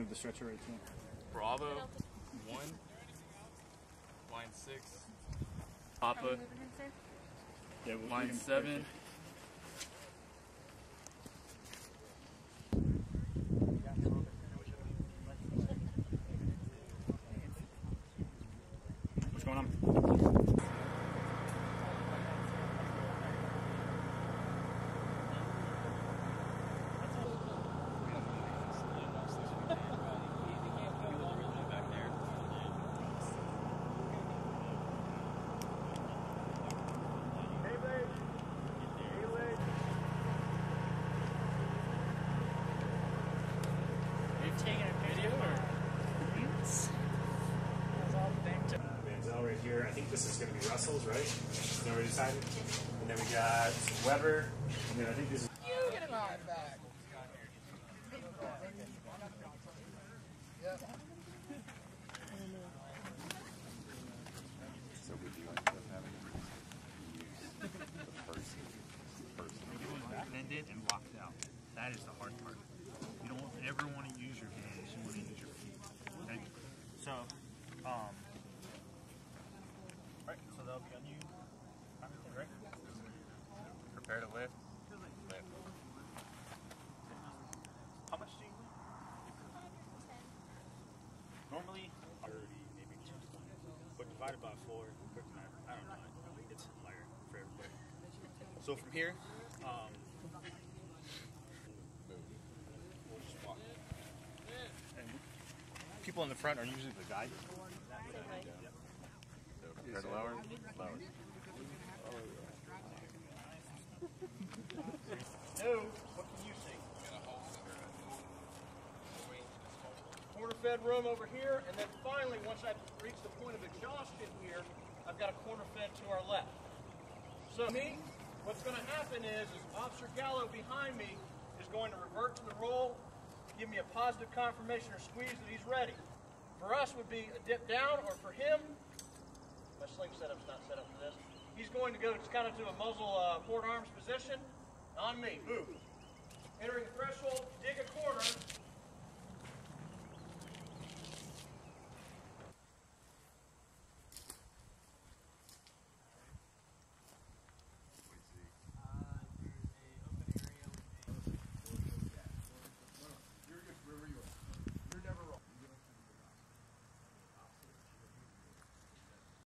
the stretcher right too. Bravo, one, line six, Papa, Yeah, we- we line can- seven, What's going on? Manziel right here. I think this is going to be Russell's, right? Is that what we decided? And then we got Weber. And then I think this is. So would you end up having to use the person, person? bended and locked out. That is the hard part. You don't want to use your hands. You want to use your feet. Okay. So, um, right. So they'll be on you. Right. Prepare to lift. Lift. How much do you? Normally, thirty, maybe two twenty. But divided by four, I don't know. It's higher for everybody. So from here, um, we'll just walk. And people in the front are usually the guide. So prepare to lower. Lower. No, what can you see? Corner fed room over here, and then finally, once I reach the point of exhaustion here, I've got a corner fed to our left. So me, what's going to happen is, is Officer Gallo behind me is going to revert to the roll, give me a positive confirmation or squeeze that he's ready. For us would be a dip down, or for him, my sling setup's not set up for this. He's going to go kind of to a muzzle uh, port arms position. On me, move.